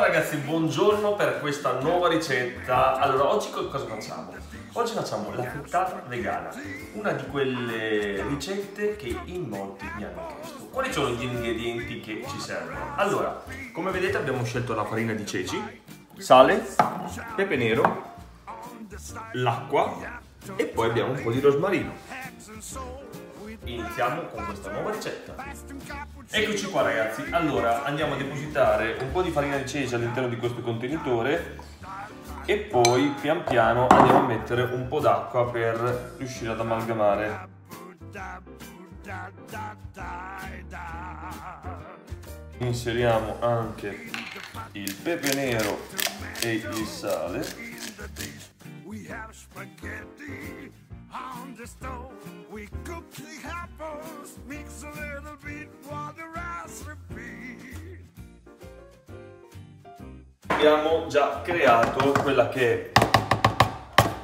ragazzi, buongiorno per questa nuova ricetta. Allora, oggi cosa facciamo? Oggi facciamo la frittata vegana, una di quelle ricette che in molti mi hanno chiesto. Quali sono gli ingredienti che ci servono? Allora, come vedete abbiamo scelto la farina di ceci, sale, pepe nero, l'acqua e poi abbiamo un po' di rosmarino. Iniziamo con questa nuova ricetta. Eccoci qua ragazzi, allora andiamo a depositare un po' di farina di ceci all'interno di questo contenitore e poi pian piano andiamo a mettere un po' d'acqua per riuscire ad amalgamare. Inseriamo anche il pepe nero e il sale the stove. We cook the apples, mix a little bit while the repeat. Abbiamo già creato quella che è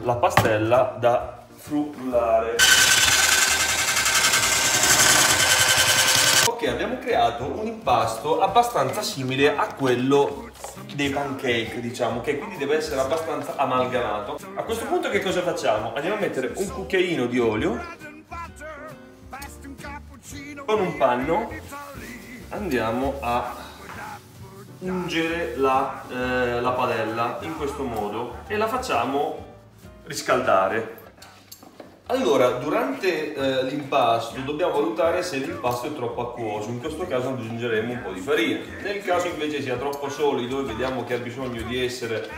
la pastella da frullare. Ok, abbiamo creato un impasto abbastanza simile a quello dei pancake, diciamo, che quindi deve essere abbastanza amalgamato. A questo punto che cosa facciamo? Andiamo a mettere un cucchiaino di olio con un panno andiamo a ungere la, eh, la padella in questo modo e la facciamo riscaldare allora, durante eh, l'impasto dobbiamo valutare se l'impasto è troppo acquoso, in questo caso aggiungeremo un po' di farina. Nel caso invece sia troppo solido e vediamo che ha bisogno di essere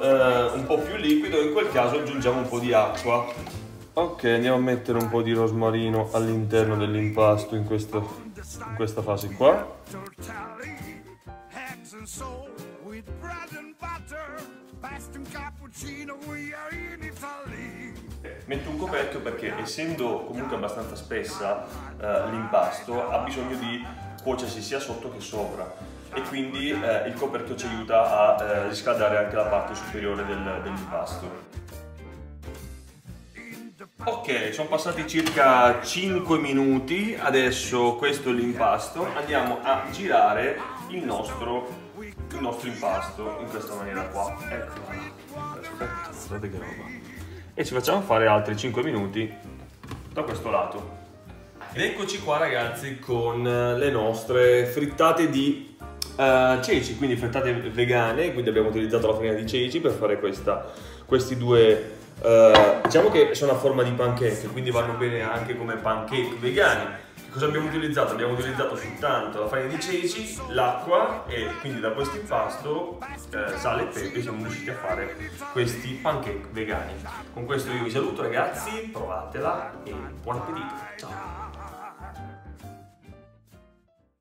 eh, un po' più liquido, in quel caso aggiungiamo un po' di acqua. Ok, andiamo a mettere un po' di rosmarino all'interno dell'impasto in, in questa fase qua. Metto un coperchio perché essendo comunque abbastanza spessa eh, l'impasto ha bisogno di cuocersi sia sotto che sopra. E quindi eh, il coperchio ci aiuta a eh, riscaldare anche la parte superiore del, dell'impasto. Ok, sono passati circa 5 minuti, adesso questo è l'impasto, andiamo a girare il nostro, il nostro impasto in questa maniera qua. Ecco, aspetta, guardate che roba e ci facciamo fare altri 5 minuti da questo lato. Ed eccoci qua ragazzi con eh, le nostre frittate di uh, ceci, quindi frittate vegane, quindi abbiamo utilizzato la farina di ceci per fare questa, questi due, uh, diciamo che sono a forma di pancake, quindi vanno bene anche come pancake vegani Cosa abbiamo utilizzato? Abbiamo utilizzato soltanto la farina di ceci, l'acqua e quindi da questo impasto, eh, sale e pepe, siamo riusciti a fare questi pancake vegani. Con questo io vi saluto ragazzi, provatela e buon appetito! Ciao!